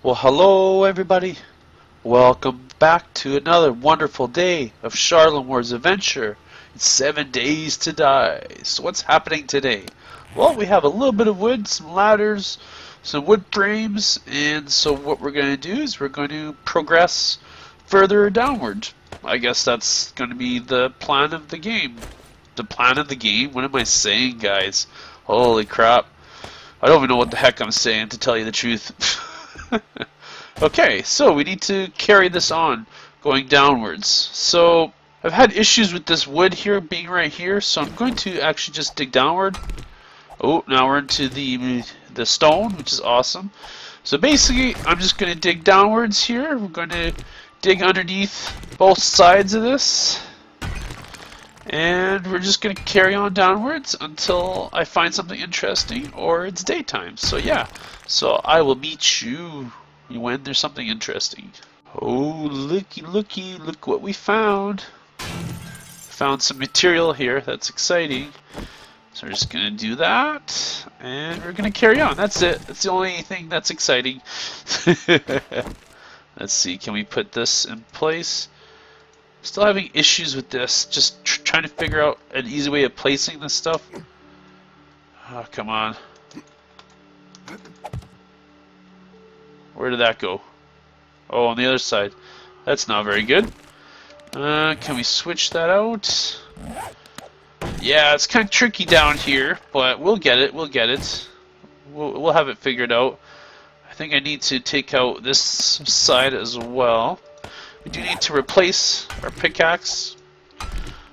Well, hello everybody. Welcome back to another wonderful day of Wars Adventure. It's seven days to die. So what's happening today? Well, we have a little bit of wood, some ladders, some wood frames, and so what we're going to do is we're going to progress further downward. I guess that's going to be the plan of the game. The plan of the game? What am I saying, guys? Holy crap. I don't even know what the heck I'm saying, to tell you the truth. okay, so we need to carry this on, going downwards. So, I've had issues with this wood here being right here, so I'm going to actually just dig downward. Oh, now we're into the, the stone, which is awesome. So basically, I'm just going to dig downwards here. We're going to dig underneath both sides of this. And we're just going to carry on downwards until I find something interesting or it's daytime. So yeah, so I will meet you when there's something interesting. Oh, looky, looky, look what we found. Found some material here, that's exciting. So we're just going to do that, and we're going to carry on. That's it. That's the only thing that's exciting. Let's see, can we put this in place? Still having issues with this. Just tr trying to figure out an easy way of placing this stuff. Oh, come on. Where did that go? Oh, on the other side. That's not very good. Uh, can we switch that out? Yeah, it's kind of tricky down here, but we'll get it. We'll get it. We'll, we'll have it figured out. I think I need to take out this side as well. We do need to replace our pickaxe.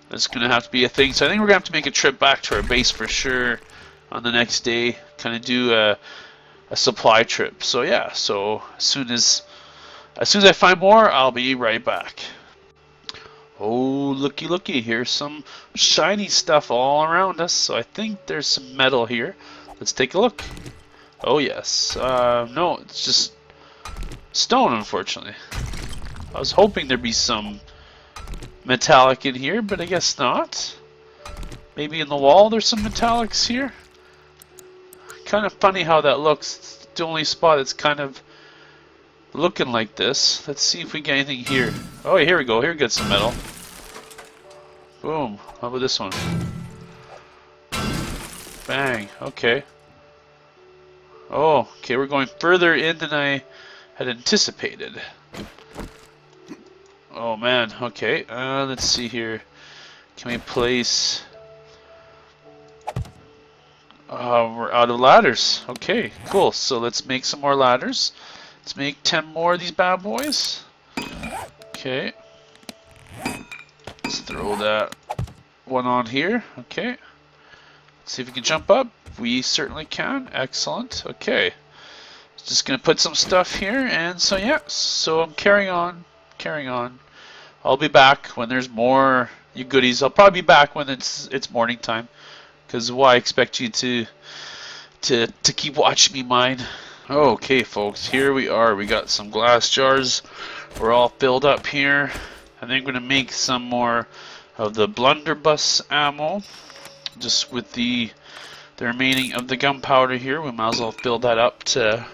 That's going to have to be a thing. So I think we're going to have to make a trip back to our base for sure on the next day. Kind of do a, a supply trip. So yeah, so as soon as as soon as I find more, I'll be right back. Oh, looky, looky, here's some shiny stuff all around us. So I think there's some metal here. Let's take a look. Oh yes. Uh, no, it's just stone, unfortunately. I was hoping there'd be some metallic in here, but I guess not. Maybe in the wall there's some metallics here. Kind of funny how that looks. It's the only spot that's kind of looking like this. Let's see if we get anything here. Oh, here we go. Here we got some metal. Boom. How about this one? Bang. Okay. Oh, okay. We're going further in than I had anticipated. Oh man, okay. Uh, let's see here. Can we place... Uh, we're out of ladders. Okay, cool. So let's make some more ladders. Let's make 10 more of these bad boys. Okay. Let's throw that one on here. Okay. Let's see if we can jump up. We certainly can. Excellent. Okay. Just gonna put some stuff here, and so yeah. So I'm carrying on, carrying on. I'll be back when there's more you goodies. I'll probably be back when it's it's morning time. Cause why expect you to to to keep watching me mine? Okay, folks, here we are. We got some glass jars. We're all filled up here. I think we're gonna make some more of the blunderbuss ammo. Just with the the remaining of the gunpowder here, we might as well fill that up to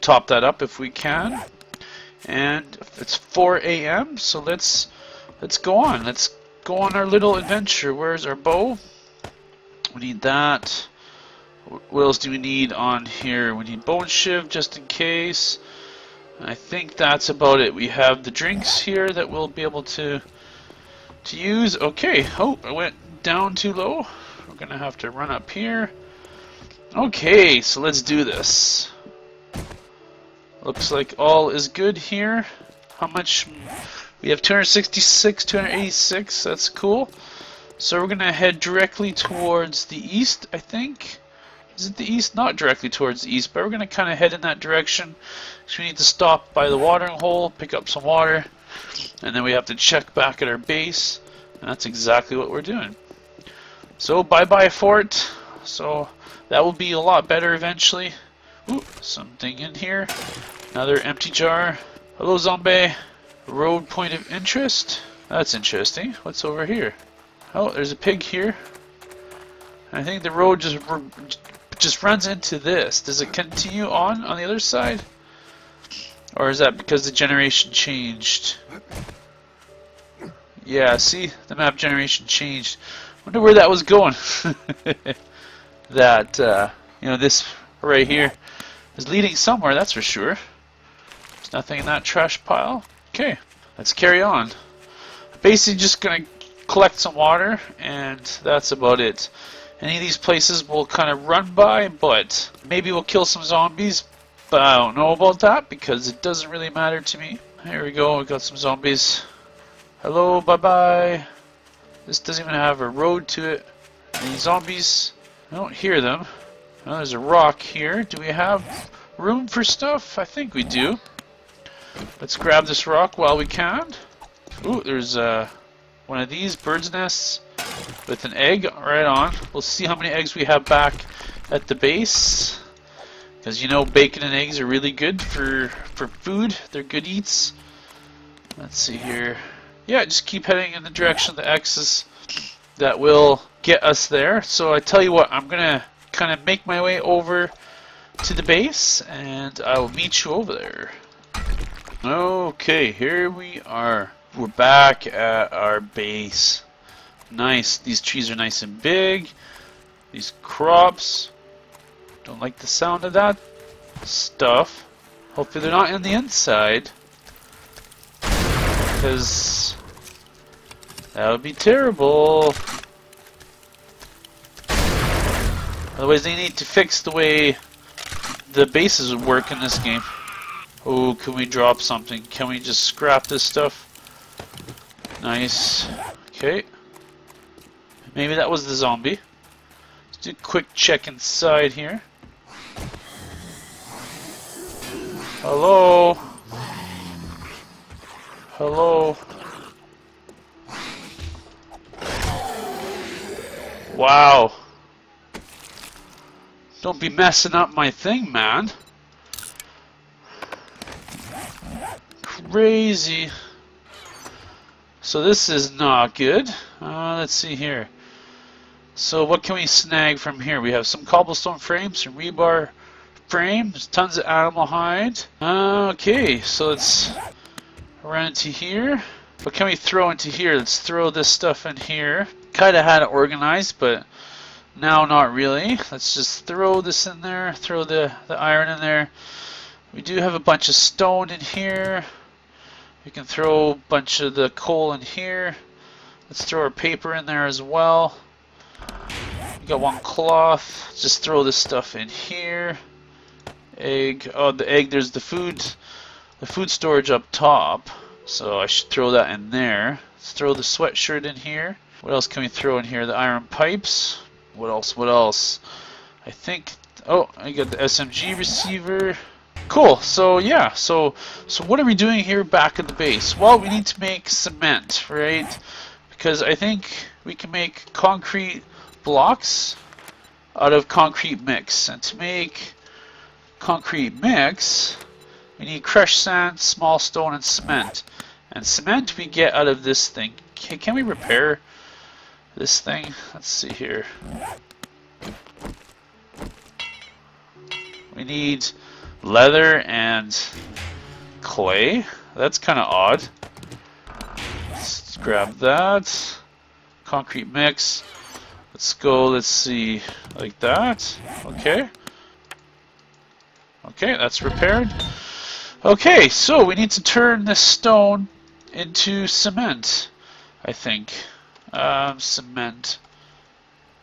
top that up if we can and it's 4 a.m. So let's let's go on. Let's go on our little adventure. Where's our bow? We need that. What else do we need on here? We need bone shiv just in case. I think that's about it. We have the drinks here that we'll be able to to use. Okay. Oh, I went down too low. We're gonna have to run up here. Okay, so let's do this. Looks like all is good here. How much? We have 266, 286. That's cool. So we're going to head directly towards the east, I think. Is it the east? Not directly towards the east, but we're going to kind of head in that direction. So we need to stop by the watering hole, pick up some water, and then we have to check back at our base. And that's exactly what we're doing. So bye-bye fort. So that will be a lot better eventually. Ooh, something in here. Another empty jar. Hello, zombie. Road point of interest. That's interesting. What's over here? Oh, there's a pig here. I think the road just just runs into this. Does it continue on on the other side? Or is that because the generation changed? Yeah, see? The map generation changed. wonder where that was going. that, uh, you know, this right here is leading somewhere, that's for sure. There's nothing in that trash pile. Okay, let's carry on. Basically just to collect some water, and that's about it. Any of these places we'll kind of run by, but maybe we'll kill some zombies, but I don't know about that because it doesn't really matter to me. Here we go, we got some zombies. Hello, bye-bye. This doesn't even have a road to it. Any zombies? I don't hear them. Oh, there's a rock here. Do we have room for stuff? I think we do. Let's grab this rock while we can. Ooh, there's uh, one of these bird's nests with an egg right on. We'll see how many eggs we have back at the base. Because you know bacon and eggs are really good for, for food. They're good eats. Let's see here. Yeah, just keep heading in the direction of the X's. That will get us there. So I tell you what, I'm going to kind of make my way over to the base and I will meet you over there. Okay, here we are. We're back at our base. Nice. These trees are nice and big. These crops. Don't like the sound of that stuff. Hopefully they're not in the inside. Because that would be terrible. Otherwise they need to fix the way the bases work in this game. Oh, can we drop something? Can we just scrap this stuff? Nice. Okay. Maybe that was the zombie. Let's do a quick check inside here. Hello? Hello? Wow. Don't be messing up my thing, man. Crazy. So this is not good. Uh, let's see here. So what can we snag from here? We have some cobblestone frames, some rebar frames, tons of animal hide. Okay, so let's run into here. What can we throw into here? Let's throw this stuff in here. Kind of had it organized, but now not really. Let's just throw this in there, throw the, the iron in there. We do have a bunch of stone in here. We can throw a bunch of the coal in here. Let's throw our paper in there as well. We got one cloth. Just throw this stuff in here. Egg. Oh, the egg. There's the food. The food storage up top. So I should throw that in there. Let's throw the sweatshirt in here. What else can we throw in here? The iron pipes. What else? What else? I think. Oh, I got the SMG receiver. Cool. So yeah. So so what are we doing here back at the base? Well, we need to make cement, right? Because I think we can make concrete blocks out of concrete mix. And to make concrete mix, we need crushed sand, small stone, and cement. And cement we get out of this thing. Can, can we repair this thing? Let's see here. We need leather and clay. That's kind of odd. Let's grab that. Concrete mix. Let's go, let's see, like that. Okay. Okay, that's repaired. Okay, so we need to turn this stone into cement, I think. Um, cement.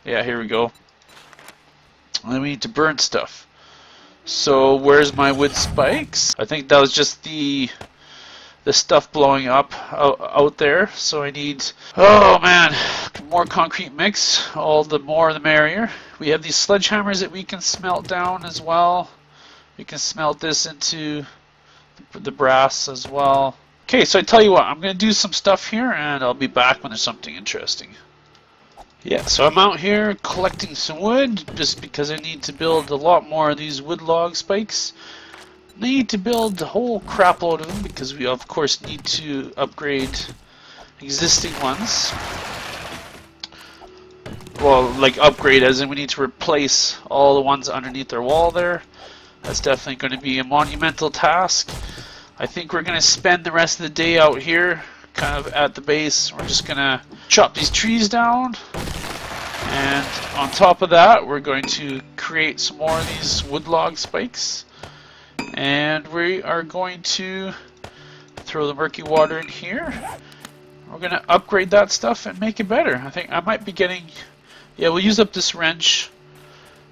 Yeah, here we go. Then we need to burn stuff. So where's my wood spikes? I think that was just the the stuff blowing up out, out there. So I need, oh man, more concrete mix. All the more the merrier. We have these sledgehammers that we can smelt down as well. We can smelt this into the brass as well. Okay, so I tell you what, I'm going to do some stuff here and I'll be back when there's something interesting. Yeah, so I'm out here collecting some wood just because I need to build a lot more of these wood log spikes need to build a whole crap load of them because we of course need to upgrade existing ones. Well, like upgrade as in we need to replace all the ones underneath their wall there. That's definitely going to be a monumental task. I think we're gonna spend the rest of the day out here, kind of at the base. We're just gonna chop these trees down, and on top of that, we're going to create some more of these wood log spikes, and we are going to throw the murky water in here. We're gonna upgrade that stuff and make it better. I think I might be getting, yeah, we'll use up this wrench,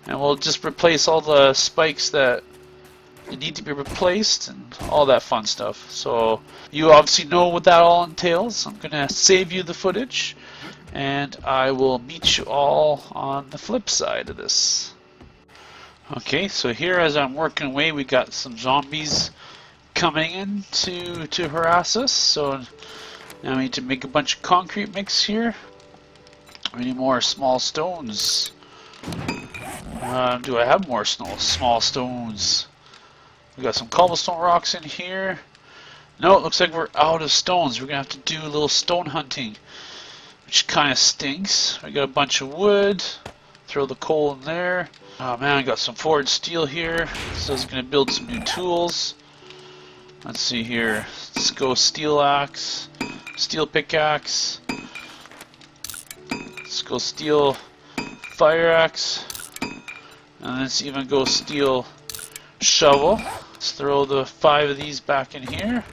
and we'll just replace all the spikes that need to be replaced and all that fun stuff. So you obviously know what that all entails. I'm gonna save you the footage, and I will meet you all on the flip side of this. Okay, so here as I'm working away, we got some zombies coming in to, to harass us. So now we need to make a bunch of concrete mix here. We need more small stones. Uh, do I have more small stones? We got some cobblestone rocks in here. No, it looks like we're out of stones. We're going to have to do a little stone hunting, which kind of stinks. I got a bunch of wood. Throw the coal in there. Oh man, I got some forged steel here. So I going to build some new tools. Let's see here. Let's go steel axe, steel pickaxe. Let's go steel fire axe. And let's even go steel shovel. Let's throw the five of these back in here.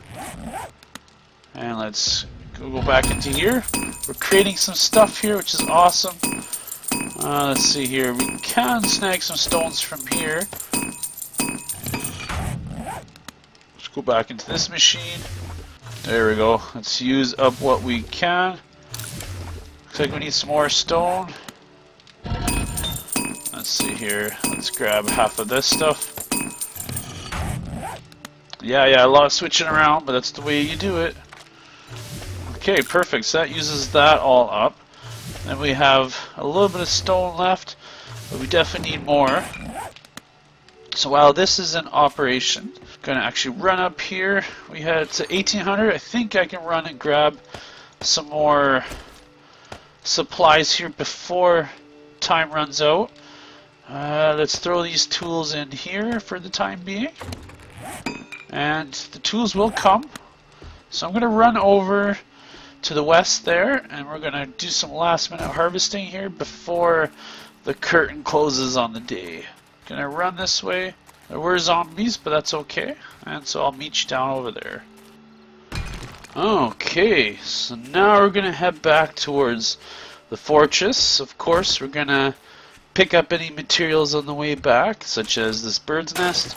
And let's go back into here. We're creating some stuff here, which is awesome. Uh, let's see here. We can snag some stones from here. Let's go back into this machine. There we go. Let's use up what we can. Looks like we need some more stone. Let's see here. Let's grab half of this stuff. Yeah, yeah, a lot of switching around, but that's the way you do it. Okay, perfect. So that uses that all up. Then we have a little bit of stone left, but we definitely need more. So while this is in operation, I'm going to actually run up here. We had to 1800. I think I can run and grab some more supplies here before time runs out. Uh, let's throw these tools in here for the time being. And the tools will come. So I'm going to run over to the west there and we're going to do some last minute harvesting here before the curtain closes on the day. Gonna run this way. There were zombies, but that's okay. And so I'll meet you down over there. Okay, so now we're gonna head back towards the fortress. Of course, we're gonna pick up any materials on the way back, such as this bird's nest.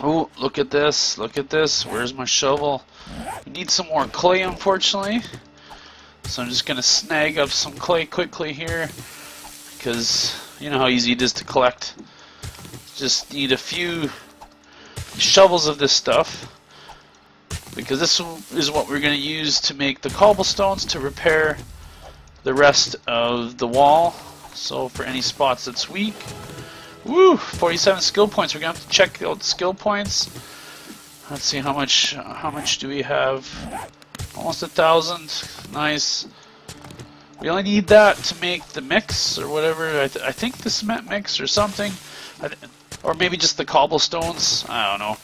Oh, look at this, look at this. Where's my shovel? We need some more clay, unfortunately. So I'm just gonna snag up some clay quickly here, because you know how easy it is to collect. Just need a few shovels of this stuff. Because this is what we're going to use to make the cobblestones to repair the rest of the wall. So for any spots that's weak. Woo! 47 skill points. We're to have to check out skill points. Let's see how much how much do we have? Almost a thousand. Nice. We only need that to make the mix or whatever. I, th I think the cement mix or something. Or maybe just the cobblestones. I don't know.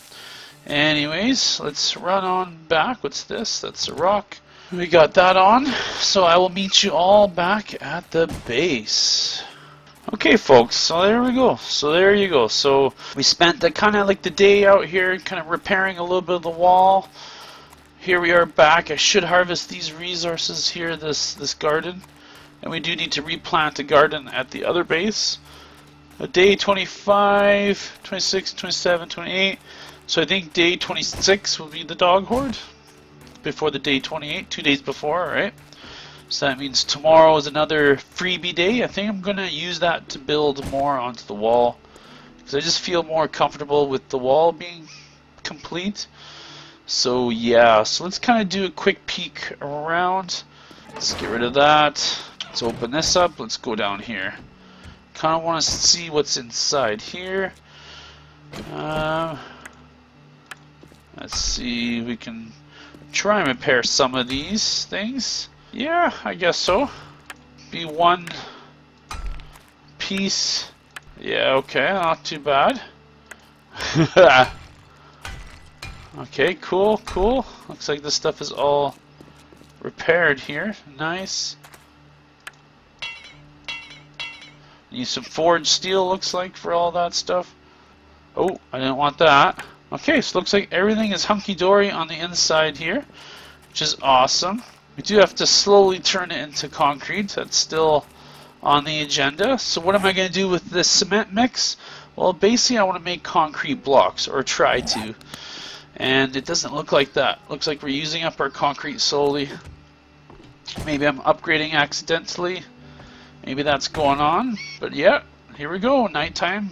Anyways, let's run on back. What's this? That's a rock. We got that on. So I will meet you all back at the base. Okay, folks, so there we go. So there you go. So we spent the kind of like the day out here kind of repairing a little bit of the wall here we are back. I should harvest these resources here, this, this garden. And we do need to replant a garden at the other base. A day 25, 26, 27, 28. So I think day 26 will be the dog horde. Before the day 28, two days before, right? So that means tomorrow is another freebie day. I think I'm going to use that to build more onto the wall. Because I just feel more comfortable with the wall being complete. So yeah, so let's kind of do a quick peek around. Let's get rid of that. Let's open this up. Let's go down here. Kind of want to see what's inside here. Uh, let's see, we can try and repair some of these things. Yeah, I guess so. Be one piece. Yeah, okay, not too bad. Okay, cool, cool. Looks like this stuff is all repaired here. Nice. Need some forged steel, looks like, for all that stuff. Oh, I didn't want that. Okay, so looks like everything is hunky-dory on the inside here, which is awesome. We do have to slowly turn it into concrete. That's still on the agenda. So what am I going to do with this cement mix? Well, basically I want to make concrete blocks, or try to. And it doesn't look like that. Looks like we're using up our concrete slowly. Maybe I'm upgrading accidentally. Maybe that's going on. But yeah, here we go. Nighttime.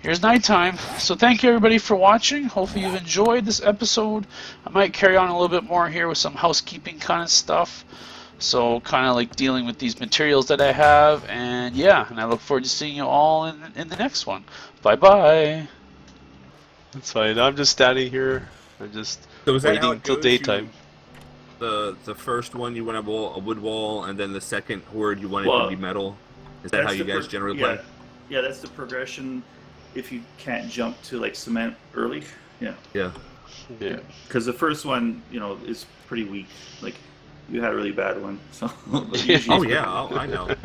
Here's nighttime. So thank you everybody for watching. Hopefully you've enjoyed this episode. I might carry on a little bit more here with some housekeeping kind of stuff. So kind of like dealing with these materials that I have. And yeah, and I look forward to seeing you all in, in the next one. Bye bye. That's fine. I'm just standing here. I'm just So is that how waiting it till daytime. The the first one you want a, wall, a wood wall, and then the second horde you want it Well, to be metal. Is that how you guys generally yeah. play? Yeah, that's the progression. If you can't jump to like cement early, yeah. Yeah. Yeah. Because the first one, you know, is pretty weak. Like you had a really bad one, so. but Yeah. Oh yeah, oh, I know.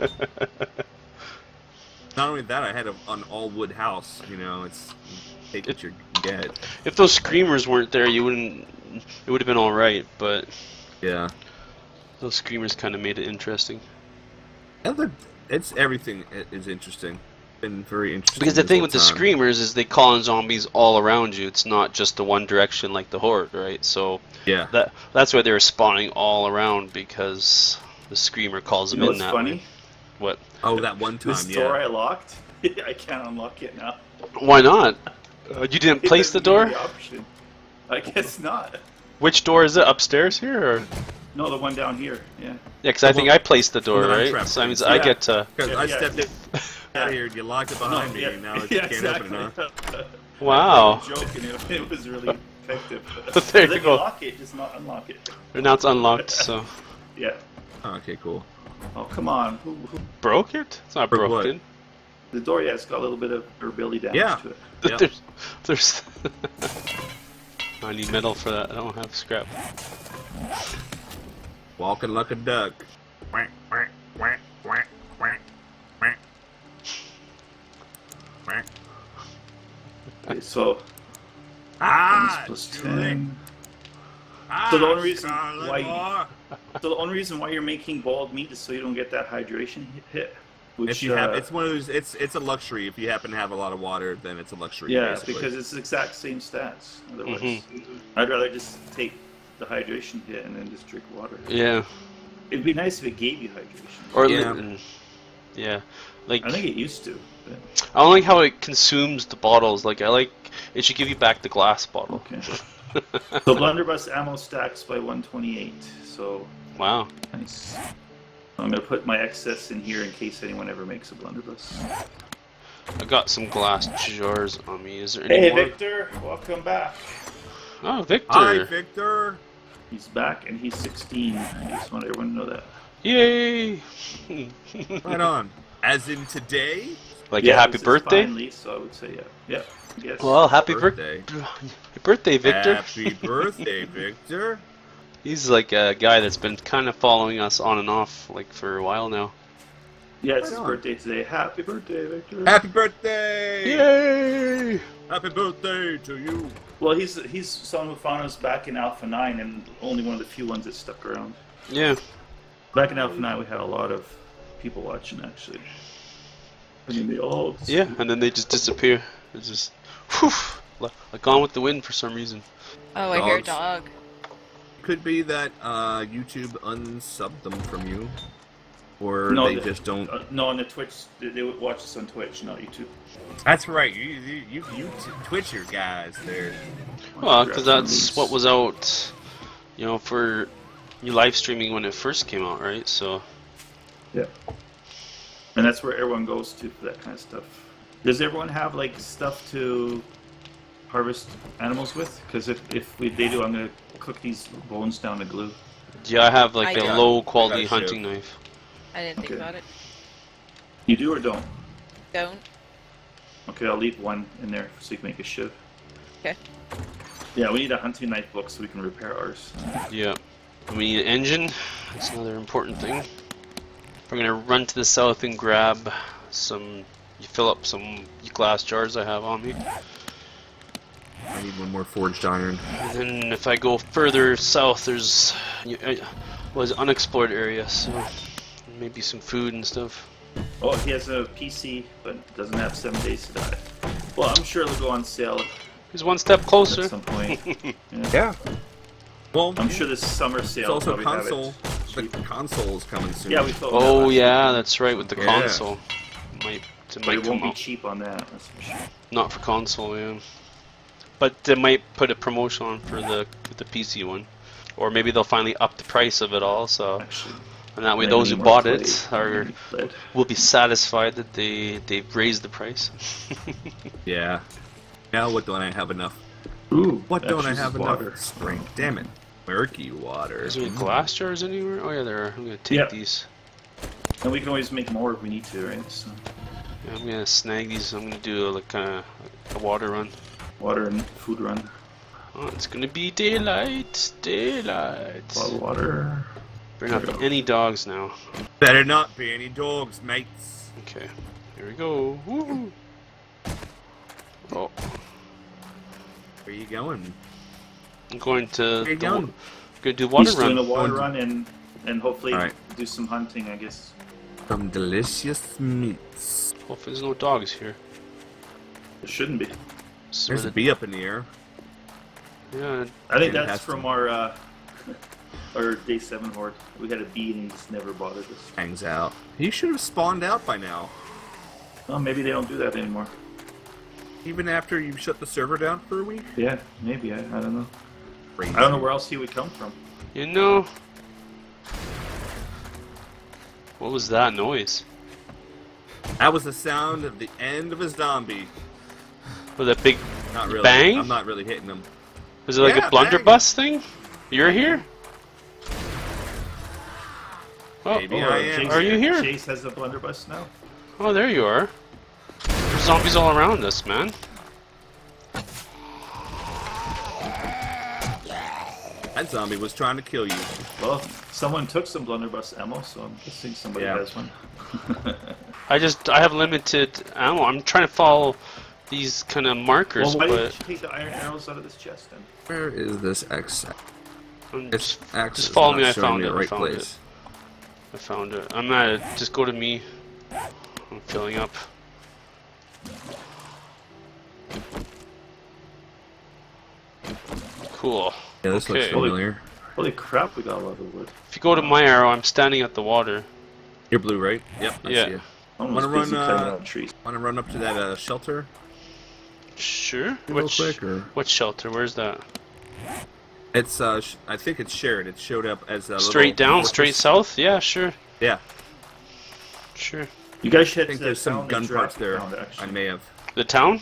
Not only that, I had a, an all wood house. You know, it's take what you get. If those screamers weren't there, you wouldn't. It would have been all right, but Yeah. those screamers kind of made it interesting. And the, it's everything is interesting. Been very interesting. Because the thing whole with the screamers is they call in zombies all around you. It's not just the one direction like the horde, right? So Yeah. that that's why they're spawning all around because the screamer calls You them know in what's that funny? way. What? Oh, that one time. This door. I locked, I can't unlock it now. Why not? Uh, you didn't place the door? me option. I guess not. Which door is it? Upstairs here, or? No, the one down here. Yeah. Yeah, because I think I placed the door, The right? So that means thing. I get to. Because Yeah, I yeah. stepped out of here, you locked it behind No, me, yeah, and now you yeah, can't exactly. open it. Huh? Wow. Joking. It, it was really effective. There you go. Lock it, just not unlock it. And now it's unlocked, so. Yeah. Oh, okay, cool. Oh come on. Who, who, Broke it? It's not Broke what? broken. the door, yeah, it's got a little bit of durability damage Yeah. to it. Yep. There's. there's I need metal for that. I don't have scrap. Walking like a duck. Quack, quack, quack, quack, quack, Okay, so Ah, plus 10. Ah, So the only reason Scarlet why- Moore. So the only reason why you're making boiled meat is so you don't get that hydration hit. Which, If you have, uh, it's one of those. It's it's a luxury. If you happen to have a lot of water, then it's a luxury. yeah, basically. because it's the exact same stats. Otherwise, Mm-hmm. I'd rather just take the hydration hit and then just drink water. Yeah. It'd be nice if it gave you hydration. Or Yeah. yeah. yeah. Like I think it used to. But, I don't like how it consumes the bottles. Like I like it should give you back the glass bottle. okay. so blunderbuss ammo stacks by 128. So Wow. nice. I'm gonna put my excess in here in case anyone ever makes a blunderbuss. I got some glass jars on me. Is there any Hey more? Victor, welcome back. Oh, Victor. Hi, Victor. He's back and he's 16. I just want everyone to know that. Yay! Right on. As in today. Like yeah, a happy this is birthday. Finally, so I would say yeah. Yeah. Yes. Well, happy birthday. Birthday. Happy birthday, Victor. Happy birthday, Victor. He's like a guy that's been kind of following us on and off like for a while now. yeah, it's Right his on. birthday today. Happy birthday, Victor. Happy birthday. Yay! Happy birthday to you. Well, he's he's someone who found us back in Alpha 9 and only one of the few ones that stuck around. Yeah. Back in Alpha 9, we had a lot of people watching, actually. I mean, they all. Yeah, and then they just disappear. It's just, whew, like like gone with the wind for some reason. Oh, I hear a Dogs. dog. Could be that uh, YouTube unsubbed them from you, or No, they the- just don't. Uh, no, on the Twitch, they, they would watch us on Twitch, not YouTube. That's right. You you you, you t- Twitch your guys there. Well, because that's what was out, you know, for you live streaming when it first came out, right? So Yeah. And that's where everyone goes to for that kind of stuff. Does everyone have like stuff to harvest animals with? Because if, if we, they do, I'm gonna cook these bones down to glue. yeah, I have like I a got- low quality got a hunting knife. I didn't think Okay. about it. You do or don't? Don't. Okay, I'll leave one in there so you can make a shiv. Okay. Yeah, we need a hunting knife book so we can repair ours. Yeah. We need an engine. That's another important thing. We're gonna run to the south and grab some. You fill up some glass jars I have on me, I need one more forged iron. and then if I go further south, there's uh, was unexplored area, so maybe some food and stuff. Oh, he has a PC, but doesn't have seven days to die. Well, I'm sure it'll go on sale He's one step closer. at closer. some point. Yeah. Well, I'm sure this summer sale. it's sale also will probably console. Have The it. console is coming soon. Yeah, we thought. Oh yeah, that's right with the Yeah. console. Might it might it won't be out. cheap on that. That's for sure. Not for console, yeah. But they might put a promotion on for the the PC one, or maybe they'll finally up the price of it all. So, Actually, and that way, those who bought clay. it are will be satisfied that they they've raised the price. Yeah. Now what don't I have enough? Ooh, What don't I uses have water. enough? Spring. Damn it. Murky water. Is there any glass jars anywhere? Oh yeah, there are. I'm gonna take Yeah. these. And we can always make more if we need to, right? So, Yeah, I'm gonna snag these. I'm gonna do like kind of a water run. water and food run. Oh, it's gonna be daylight, daylight. Bottled water. Bring up any dogs now. Better not be any dogs, mates. Okay, here we go. Woo! Oh, Where are you going? I'm going to. Where you the wa- going? Gonna do water He's run. doing a water Going- run and and hopefully Alright. do some hunting, I guess. Some delicious meats. Hopefully, there's no dogs here. It shouldn't be. So There's a bee up in the air. yeah, I think that's from to. our uh, our day seven horde. We had a bee and he just never bothered us. Hangs out. He should have spawned out by now. Well, maybe they don't do that anymore. Even after you shut the server down for a week? Yeah, maybe. I, I don't know. Crazy. I don't know where else he would come from. you know. What was that noise? That was the sound of the end of a zombie. Was that big? Not really. Bang? I'm not really hitting him. Was it like Yeah, a blunderbuss thing? You're here? Oh, Maybe Oh, I am. Chase- Are you here? Chase has a blunderbuss now. oh, there you are. There's zombies all around us, man. That zombie was trying to kill you. Well, someone took some blunderbuss ammo, so I'm guessing somebody Yeah. has one. I just I have limited ammo. I'm trying to follow these kind of markers, well, why didn't but you take the iron arrows out of this chest then? Where is this X? I'm This just, X just is follow me. I showing found me it. the I right found place. it. I found it. I'm at it. Just go to me. I'm filling up. Cool. Yeah, this looks Okay. familiar. Holy crap, we got a lot of wood. If you go to my arrow, I'm standing at the water. You're blue, right? Yep. I Yeah. see you. Almost Wanna run, uh, down trees. Want to run up to that uh, shelter Sure. real Which quick, or what shelter? Where's that? it's uh, sh- I think it's shared. It showed up as a Straight little down, straight south? Yeah, sure. Yeah, Sure. You guys should I think there's some gun parts there. I may have. The town?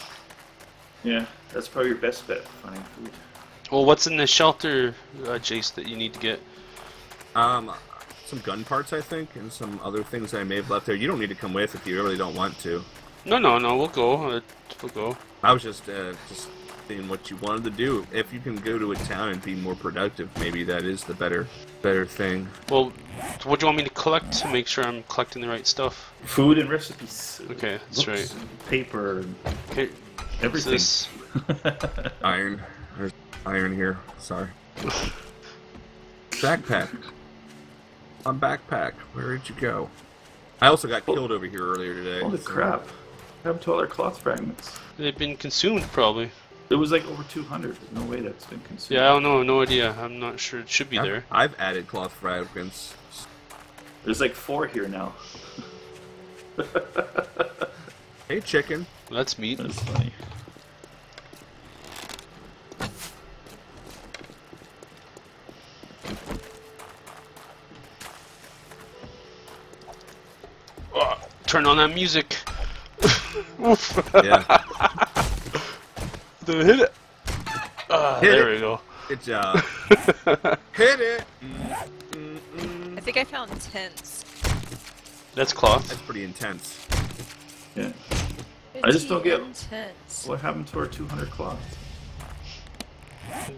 Yeah, that's probably your best bet for finding food. Well, what's in the shelter, uh, Jace, that you need to get? Um, some gun parts, I think, and some other things I may have left there. You don't need to come with if you really don't want to. No, no, no. We'll go. Uh, we'll go. I was just uh, just seeing what you wanted to do. If you can go to a town and be more productive, maybe that is the better better thing. Well, what do you want me to collect to make sure I'm collecting the right stuff? Food and recipes. Okay, that's books, right. Paper, and Okay. everything. Iron, there's iron here. Sorry. Backpack. On backpack. Where did you go? I also got oh. killed over here earlier today. Holy so- crap. What happened to all our cloth fragments? They've been consumed, probably. It was like over 200. There's no way that's been consumed. Yeah, I don't know. No idea. I'm not sure. It should be I've, there. I've added cloth fragments. There's like four here now. Hey, chicken. That's meat. That's funny. Oh, turn on that music. Oof. Yeah. Then hit it. Ah, Hit there it. we go. Good job. Hit it. Mm, mm, mm. I think I found tents. That's cloth. That's pretty intense. Yeah. I just don't get- Tents. What happened to our 200 cloth?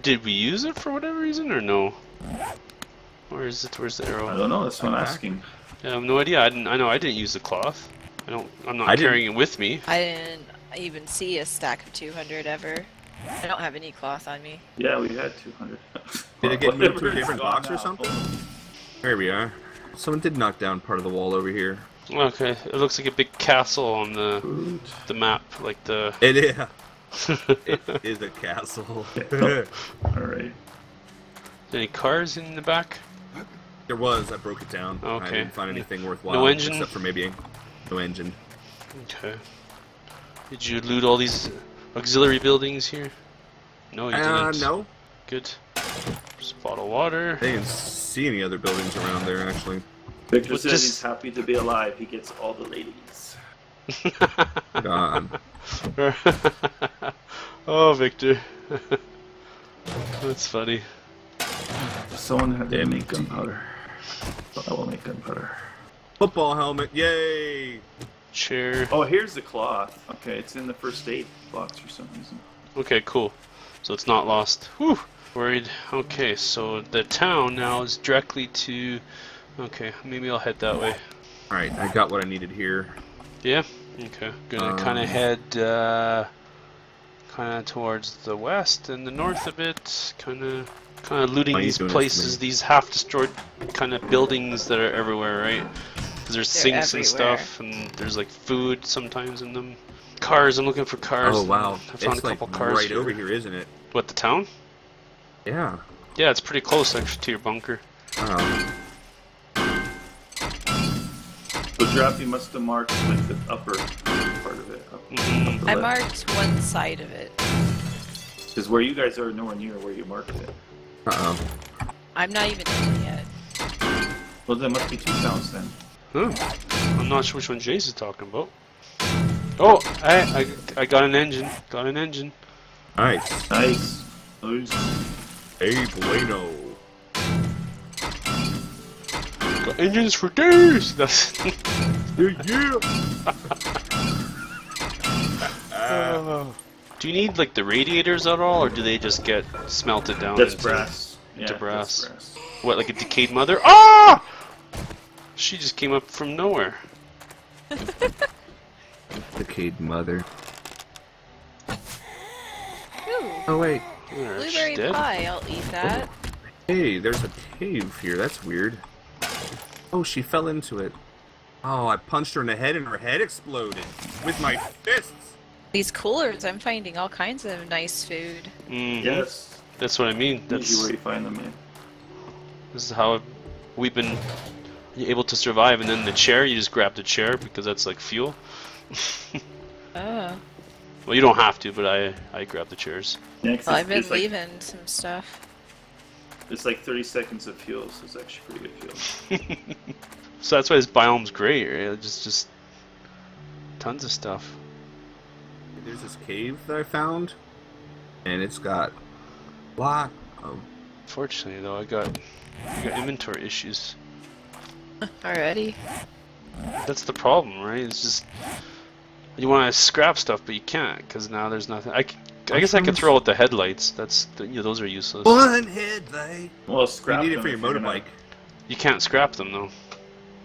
Did we use it for whatever reason or no? Where is it? Where's the arrow? I arrow? don't know. That's what I'm Back. asking. I have no idea. I didn't. I know I didn't use the cloth. I don't. I'm not I didn't- carrying it with me. I didn't even see a stack of 200 ever. I don't have any cloth on me. Yeah, we had 200. Did it get moved to a Whatever, different box or something? There we are. Someone did knock down part of the wall over here. Okay, it looks like a big castle on the Food. the map, like the. It is. It is a castle. All right. Any cars in the back? There was. I broke it down. I didn't find anything worthwhile. No engine? Except for maybe no engine. Okay. Did you loot all these auxiliary buildings here? No, you Uh, didn't. no. Good. Just a bottle of water. I didn't see any other buildings around there, actually. Victor Well, says just- he's happy to be alive. He gets all the ladies. God. oh, Victor. That's funny. Someone had to Empty. make gunpowder. So I will make gunpowder. Football helmet. Yay! Chair. Oh, here's the cloth. Okay, it's in the first aid box for some reason. Okay, cool. So it's not lost. Whew. Worried. Okay, so the town now is directly to. Okay, maybe I'll head that way. Alright, I got what I needed here. Yeah. Okay. Gonna kind Um, of head. Uh, kind of towards the west and the north a bit. Kind of. Kind of looting Why are you these doing this to places, these half-destroyed kind of buildings that are everywhere, right? Because there's They're sinks and stuff, and there's like food sometimes in them. Cars. I'm looking for cars. Oh wow. I found it's a like couple cars right here. over here, isn't it? What the town? Yeah. Yeah, it's pretty close actually to your bunker. Oh. So Drafty must have marked like the upper part of it. Up, Mhm. I marked one side of it. Because where you guys are nowhere near where you marked it. Uh oh. I'm not even in yet. Well, there must be two towns then. Huh. I'm not sure which one Jace is talking about. Oh, I, I, I got an engine. Got an engine. Nice. Nice. Nice. Hey, bueno. Got engines for days. That's. Yeah, yeah. Oh. Do you need like the radiators at all, or do they just get smelted down? That's into- brass. Into that's brass. brass. What, like a decayed mother? Ah! She just came up from nowhere. Decayed mother. Ooh, Oh wait. There, blueberry dead. pie. I'll eat that. Hey, there's a cave here. That's weird. Oh, she fell into it. Oh, I punched her in the head and her head exploded with my fists. These coolers, I'm finding all kinds of nice food. Mhm. Yes. That's what I mean. Usually That's where you find them. Yeah. This is how we've been able to survive. And then the chair, you just grab the chair because that's like fuel. Oh. well, you don't have to, but I I grab the chairs. Yeah, 'cause Well, I've been it's like, leaving some stuff. It's like 30 seconds of fuel, so it's actually pretty good fuel. So that's why this biome's great. Right? Just just tons of stuff. There's this cave that I found, and it's got a lot of. Fortunately, though, I got I got inventory issues. Already? That's the problem, right? It's just you want to scrap stuff, but you can't because now there's nothing. I guess I could throw out the headlights. That's the, you know, those are useless. One headlight. Well, scrap. You need it for your if gonna- motorbike. You can't scrap them though.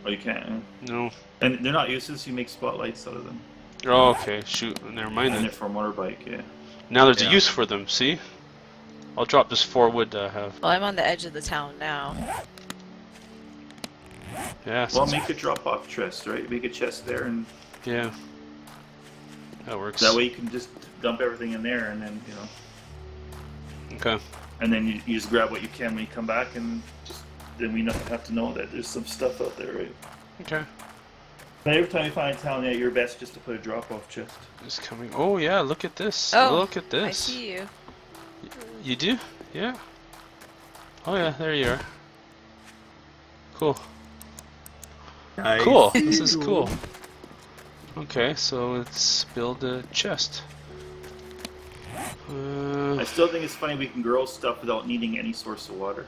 Oh, you can't. No. And they're not useless. You make spotlights out of them. Oh, okay. Shoot. Never mind And then. for a motorbike, yeah. Now there's a use for them. See? I'll drop this four wood that I have. Well, I'm on the edge of the town now. Yeah. Well, since- make a drop-off chest, right? Make a chest there, and yeah. That works. that way you can just dump everything in there, and then you know, Okay. and then you, you just grab what you can when you come back, and just then we not have to know that there's some stuff out there, right? Okay. And every time you find a town, yeah, your best just to put a drop-off chest. It's coming. Oh yeah. Look at this. Oh, look at this. I see you. You do? Yeah. Oh yeah. There you are. Cool. Nice. Cool. This is cool. Okay, so let's build a chest. Uh, I still think it's funny we can grow stuff without needing any source of water.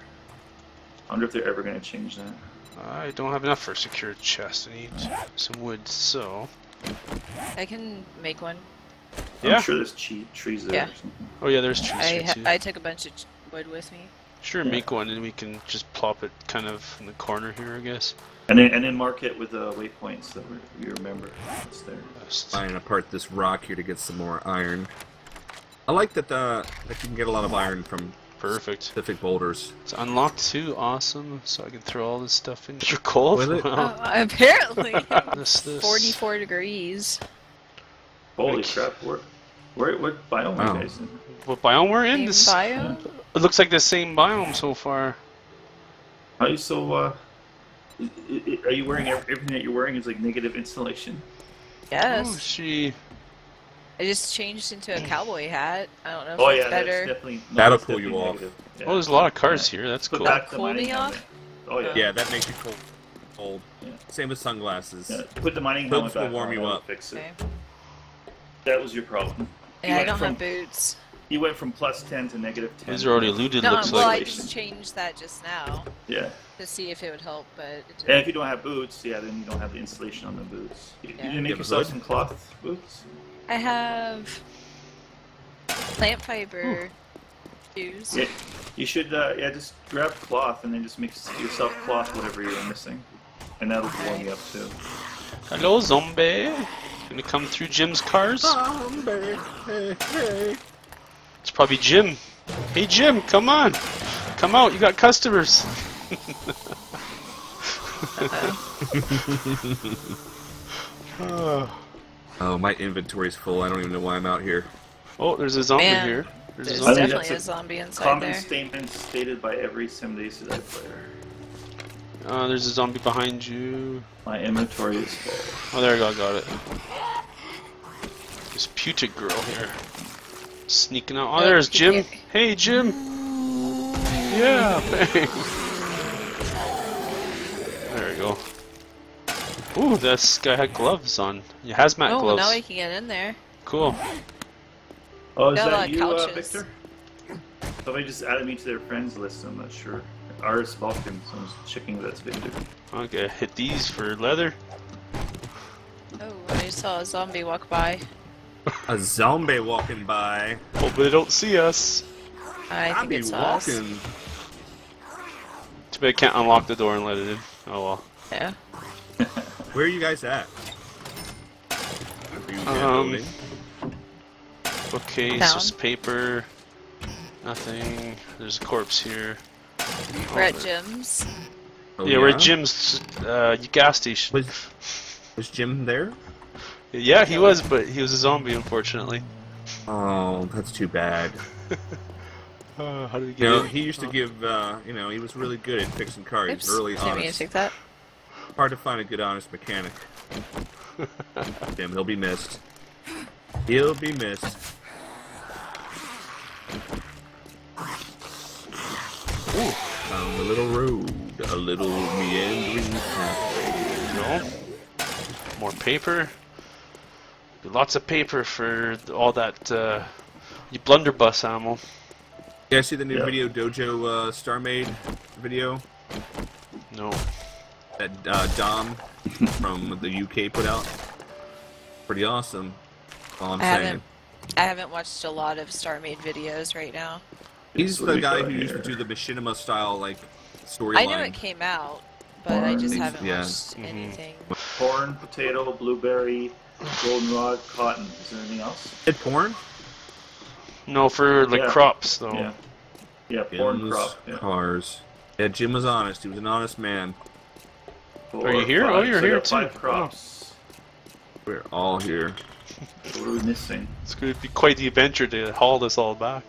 I wonder if they're ever going to change that. I don't have enough for a secure chest. I need some wood, so I can make one. Yeah. I'm sure there's che- trees there Yeah. Oh yeah, there's trees I here too. I took a bunch of wood with me. Sure, Yeah. make one and we can just plop it kind of in the corner here, I guess. And then and then mark it with the waypoints that we we remember. It's there. Best. Buying apart this rock here to get some more iron. I like that uh, that you can get a lot of iron from Perfect. specific boulders. It's unlocked too. Awesome. So I can throw all this stuff in. You're cold. Will it? Wow. Oh, apparently, This, this. 44 degrees. Holy Like- crap! Where, where what biome are Wow. you guys in? What biome we're in? Same This, bio? it looks like the same biome so far. Are you so? Uh, i- i- are you wearing everything that you're wearing is like negative insulation? Yes. Oh, she. I just changed into a cowboy hat. I don't know if Oh it's yeah, that's better. definitely. no, That'll that's cool you definitely off. Yeah. Oh, there's a lot of cars Yeah. here. That's Put cool. back the Cool me helmet. off? Oh yeah. Yeah, that makes you cold. cold. Yeah. Same with sunglasses. Yeah, Put the mining Hoods helmet will back warm on, you up. Fix it. Okay. That was your problem. Yeah, I don't from- have boots. You went from plus ten to negative ten. These are already looted. No, looks well, like. I just changed that just now Yeah. to see if it would help, but it And didn't. if you don't have boots, yeah, then you don't have the insulation on the boots. You, Yeah. you didn't make You have a yourself some cloth boots? I have plant fiber shoes. Yeah. You should, uh, yeah, just grab cloth and then just make yourself cloth whatever you're missing. And that'll warm me up too. Hello, zombie. Gonna come through Jim's cars? Zombie, hey, hey. It's probably Jim. Hey, Jim, come on. Come out. You got customers. oh, Oh, my inventory's full. I don't even know why I'm out here. Oh, there's a zombie Man. here. There's There's I zombie. definitely a that's a zombie inside Common there. statement stated by every 7 Days to Die player. Uh, there's a zombie behind you. My inventory is full. Oh, there I go. Got it. This putic girl here. Sneaking out. Oh, there's Jim. Hey, Jim. Yeah, thanks. There we go. Ooh, this guy had gloves on. Yeah, hazmat Oh, gloves. now I can get in there. Cool. Oh, is Got a lot that you, uh. Victor? Somebody just added me to their friends list, I'm not sure. Aris Balkan, so I'm just checking if that's Victor. Okay, hit these for leather. Oh, I saw a zombie walk by. A zombie walking by. Hope they don't see us. I think Zombie it's us. walking. Too bad I can't unlock the door and let it in. Oh well. Yeah. Where are you guys at? You Um, loading? Bookcase, Down. just paper. Nothing. There's a corpse here. We're at Jim's. Oh, yeah, we're at Jim's uh, gas station. Was, was Jim there? Yeah, he was, but he was a zombie, unfortunately. Oh, that's too bad. Uh, how did he You get know, he used to Oh. give, uh, you know, he was really good at fixing cars. Oops. Really Didn't mean to take that. Hard to find a good, honest mechanic. Jim, he'll be missed. He'll be missed. Ooh, Down the little road, a little meandering pathway. no. More paper. Lots of paper for all that uh, you blunderbuss ammo. You guys see the new Yeah. Video Dojo uh, StarMade video No. That uh, Dom from the UK put out? Pretty awesome. All I'm I saying. haven't. I haven't watched a lot of StarMade videos right now. He's the guy got who used to do the Machinima style like storyline. I know it came out, but I just haven't Yeah. watched Mhm. anything. Corn, potato, blueberry, goldenrod, cotton. Is there anything else? Did porn? No, for like Yeah. crops though. Yeah. Yeah, corn Jim's crop. Yeah. cars. Yeah, Jim was honest. He was an honest man. Four, Are you here? Oh, five. Oh, you're So I here got Five too. crops. We're all here. What are we missing? It's going to be quite the adventure to haul this all back.